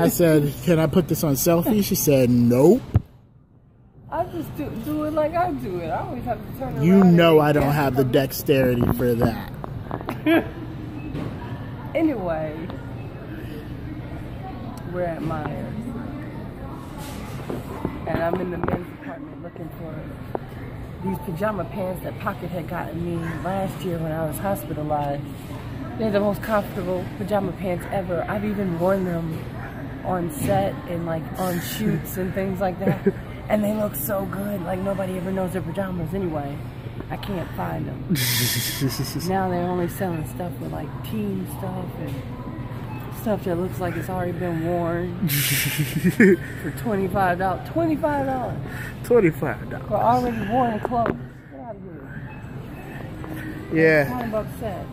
I said, "Can I put this on selfie?" She said, "Nope." I just do, do it like I do it. I always have to turn around. You know I don't have the dexterity for that. Anyway, we're at Myers. And I'm in the men's department looking for these pajama pants that Pocket had gotten me last year when I was hospitalized. They're the most comfortable pajama pants ever. I've even worn them on set and like on shoots and things like that. And they look so good. Like nobody ever knows their pajamas anyway. I can't find them. Now they're only selling stuff with like teen stuff and stuff that looks like it's already been worn for twenty-five dollars. Twenty-five dollars Twenty-five dollars. for already worn clothes. Get out of here. Yeah, of upset.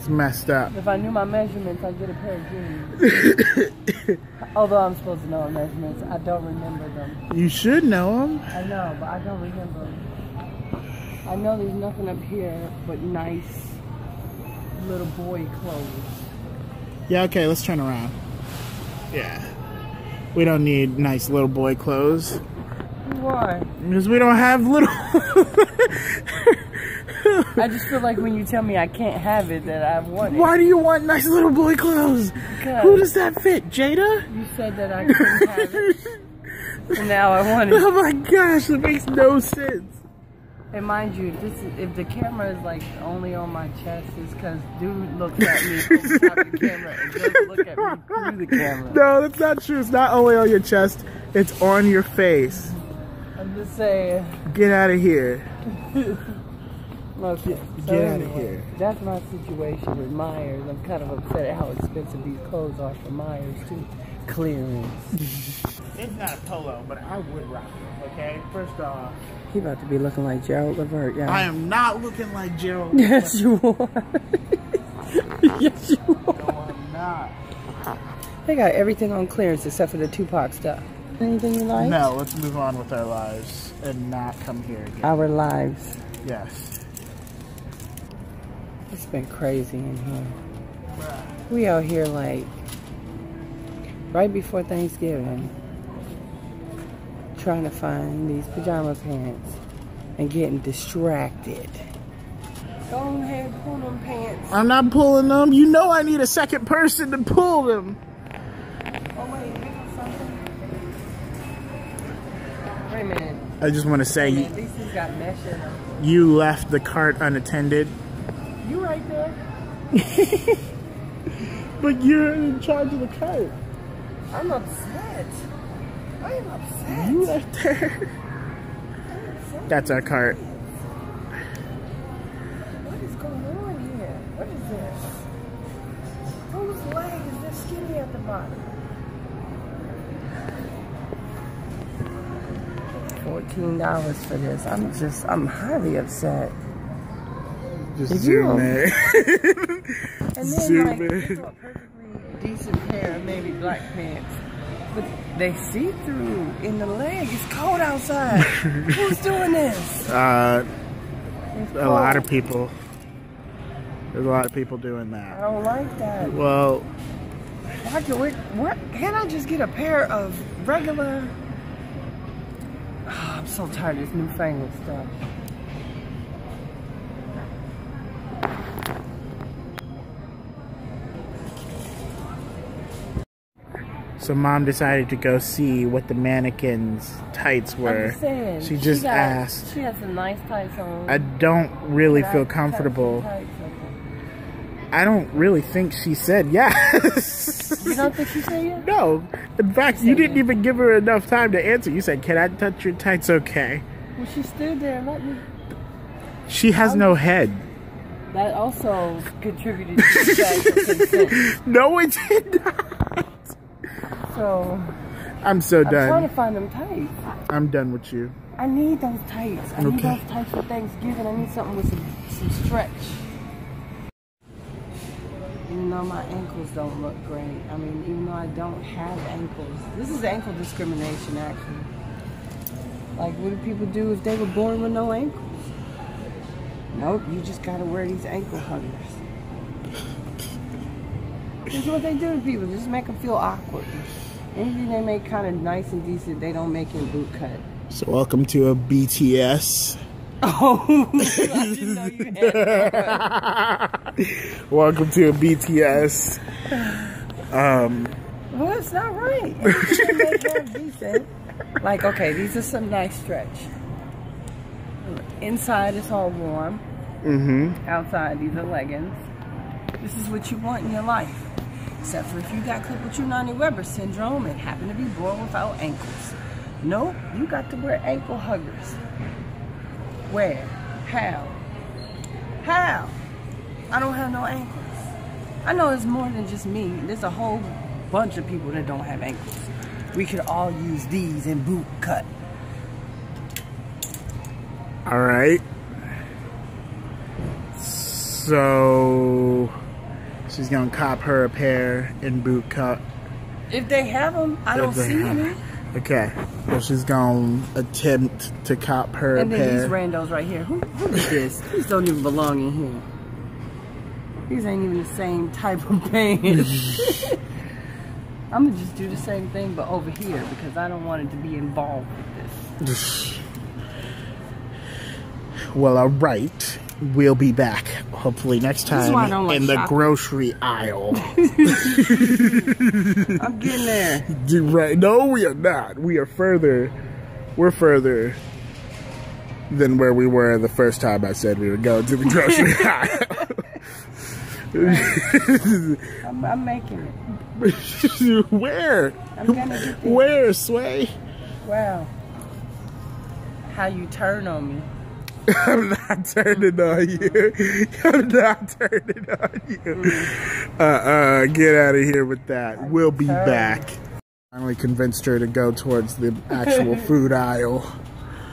It's messed up. If I knew my measurements, I'd get a pair of jeans. Although I'm supposed to know my measurements, I don't remember them. You should know them. I know, but I don't remember. I know there's nothing up here but nice little boy clothes. Yeah, okay, let's turn around. Yeah. We don't need nice little boy clothes Why? because we don't have little. I just feel like when you tell me I can't have it, that I want it. Why do you want nice little boy clothes? Because Who does that fit? Jada? you said that I couldn't have it, and now I want it. oh my gosh, that makes no sense. And mind you, if this is, if the camera is like only on my chest, it's because dude looks at me from the top of the camera and doesn't look at me through the camera. No, that's not true. It's not only on your chest, it's on your face. I'm just saying. Get out of here. Look, Get- so get outta anyway, here. That's my situation with Myers. I'm kind of upset at how expensive these clothes are for Myers too. Clearance. It's not a polo, but I would rock it, okay? First off, He about to be looking like Gerald Levert, y'all. I am not looking like Gerald. Yes, you are. yes, you are. No, I'm not. They got everything on clearance except for the Tupac stuff. Anything you like? No, let's move on with our lives and not come here again. Our lives. Yes. It's been crazy in here. We out here like right before Thanksgiving trying to find these pajama pants and getting distracted. Go ahead, pull them pants. I'm not pulling them. You know I need a second person to pull them. Oh wait, we got something. Wait a minute. I just want to say Wait a you, minute. At least he's got mesh in them. you left the cart unattended, You right there. but you're in charge of the cart. I'm upset. I am upset. You right there. That's our cart. What is going on here? What is this? Whose leg is this skinny at the bottom? Fourteen dollars for this. I'm just, I'm highly upset. Just Did zoom you- in. And then Zoom like, in. perfectly decent pair of maybe black pants, but they see through in the leg. It's cold outside. Who's doing this? Uh, a lot of people. There's a lot of people doing that. I don't like that. Well, Why can we, what, can't I just get a pair of regular? Ah, I'm so tired of this newfangled stuff. So mom decided to go see what the mannequin's tights I'm were. just saying, She just got- asked. She has some nice tights on. I don't really feel comfortable. some tights on? I don't really think she said yes. You don't think she said yes? no. In fact, you didn't even give her enough time to answer. You said, "Can I touch your tights?" Okay. Well, she stood there and let me. She has no head. That also contributed to the fact consent. No, it did not. So I'm so done. I'm trying to find them tights. I'm done with you. I need those tights. I need those tights for Thanksgiving. I need something with some, some stretch. Even though my ankles don't look great. I mean, even though I don't have ankles. This is ankle discrimination, actually. Like, what do people do if they were born with no ankles? Nope, you just gotta wear these ankle huggers. This is what they do to people. Just make them feel awkward. Anything they make kind of nice and decent, they don't make in boot cut. So welcome to a BTS. Oh, I didn't know you had welcome to a BTS. Um, Well, it's not right. You can't make them decent. Like, okay, these are some nice stretch. Inside it's all warm. mm-hmm. Outside, these are leggings. This is what you want in your life. Except for if you got Klippel-Trenaunay Weber syndrome and happen to be born without ankles. Nope, you got to wear ankle huggers. Where? How? How? I don't have no ankles. I know it's more than just me. There's a whole bunch of people that don't have ankles. We could all use these in boot cut. All right. So she's gonna cop her a pair in boot cut. If they have them, I don't see any. Okay. Well, she's gonna attempt to cop her And a then these randos right here. Who, who is this? These don't even belong in here. These ain't even the same type of pants. I'm gonna just do the same thing, but over here because I don't want it to be involved with this. well, all right. We'll be back hopefully next is why I time in the shopping. grocery aisle. I'm getting there. Right? No, we are not. We are further. We're further than where we were the first time I said we would go to the grocery aisle. I'm, I'm making it. Where? I'm gonna get. Where, Sway? Wow. How you turn on me. I'm not turning on you. I'm not turning on you. Uh uh, get out of here with that. We'll be back. Finally convinced her to go towards the actual food aisle.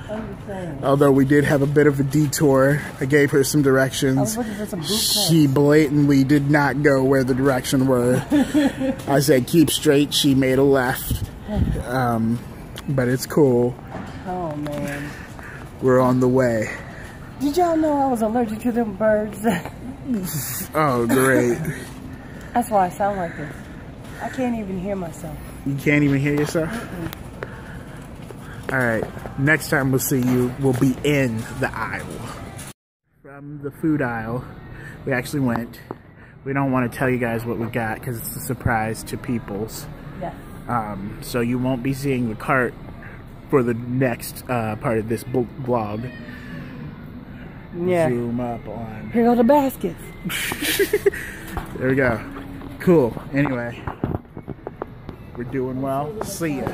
I'm just saying. Although we did have a bit of a detour, I gave her some directions. some. She blatantly did not go where the direction were. I said keep straight. She made a left. Um, but it's cool. Oh man. We're on the way. Did y'all know I was allergic to them birds? Oh, great. That's why I sound like this. I can't even hear myself. You can't even hear yourself? All right. Next time we'll see you, we'll be in the aisle. From the food aisle, we actually went. We don't want to tell you guys what we got because it's a surprise to peoples. Yeah. Um, so you won't be seeing the cart for the next uh, part of this bl- vlog. Yeah. Zoom up on. Here go the baskets. There we go. Cool. Anyway, we're doing well. See ya.